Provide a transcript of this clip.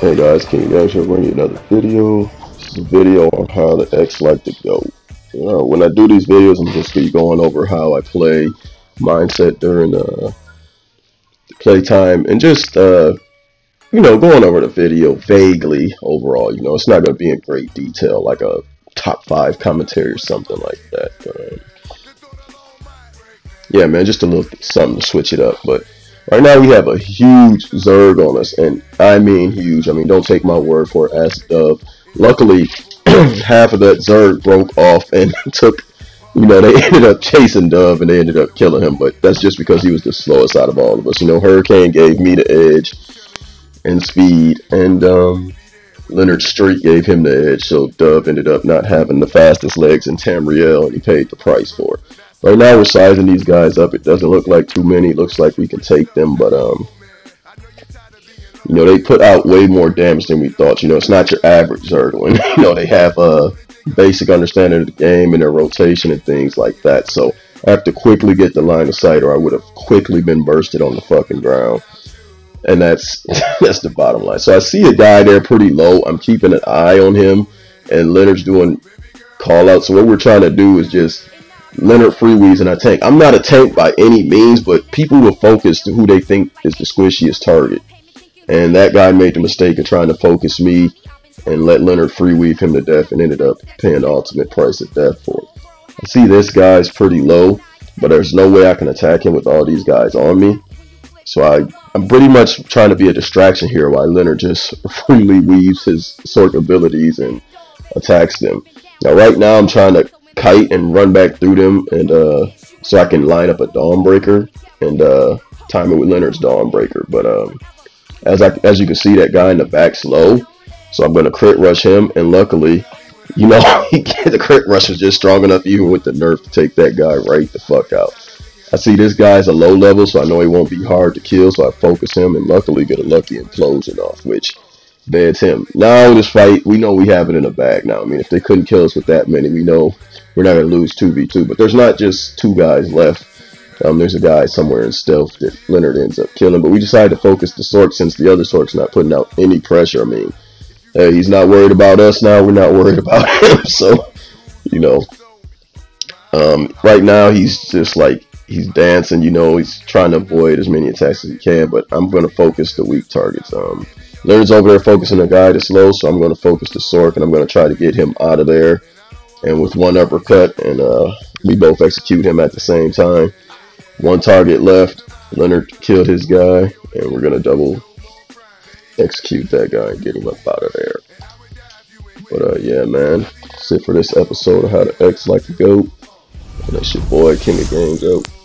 Hey guys, King Dash here bringing you another video. This is a video on how the X like to go. You know, when I do these videos, I'm just be going over how I play mindset during uh, the playtime and just, uh, you know, going over the video vaguely overall. You know, it's not going to be in great detail like a top five commentary or something like that. But, um, yeah, man, just a little something to switch it up. But Right now we have a huge Zerg on us, and I mean huge. I mean, don't take my word for it. As Dove, luckily, half of that Zerg broke off and took. You know, they ended up chasing Dove and they ended up killing him, but that's just because he was the slowest out of all of us. You know, Hurricane gave me the edge and speed, and um, Leonard Street gave him the edge, so Dove ended up not having the fastest legs in Tamriel, and he paid the price for it. Right now we're sizing these guys up. It doesn't look like too many. It looks like we can take them, but um, you know they put out way more damage than we thought. You know it's not your average Zergling. you know they have a basic understanding of the game and their rotation and things like that. So I have to quickly get the line of sight, or I would have quickly been bursted on the fucking ground. And that's that's the bottom line. So I see a guy there pretty low. I'm keeping an eye on him, and Leonard's doing call out. So what we're trying to do is just Leonard Freewees in a tank. I'm not a tank by any means, but people will focus to who they think is the squishiest target. And that guy made the mistake of trying to focus me and let Leonard freeweave him to death and ended up paying the ultimate price of death for it. I see this guy's pretty low, but there's no way I can attack him with all these guys on me. So I, I'm pretty much trying to be a distraction here while Leonard just freely weaves his Sorc abilities and attacks them. Now right now I'm trying to kite and run back through them, and uh, so I can line up a Dawnbreaker and uh, time it with Leonard's Dawnbreaker. But um, as I as you can see, that guy in the back's low, so I'm gonna crit rush him, and luckily, you know, the crit rush is just strong enough even with the nerf to take that guy right the fuck out. I see this guy's a low level, so I know he won't be hard to kill, so I focus him and luckily get a lucky implosion off, which beds him. Now this fight, we know we have it in the bag now. I mean, if they couldn't kill us with that many, we know we're not going to lose 2v2. But there's not just two guys left. Um, there's a guy somewhere in stealth that Leonard ends up killing. But we decided to focus the Sorc since the other Sorc's not putting out any pressure. I mean, he's not worried about us now. We're not worried about him. So, you know, um, right now he's just like, he's dancing, you know, he's trying to avoid as many attacks as he can. But I'm going to focus the weak targets. Um, Leonard's over there focusing the guy that's low, so I'm going to focus the Sorc and I'm going to try to get him out of there and with one uppercut, and uh, we both execute him at the same time. One target left. Leonard killed his guy, and we're gonna double execute that guy and get him up out of there. But uh, yeah, man, that's it for this episode of How to X Like a Goat. And that's your boy, King of out.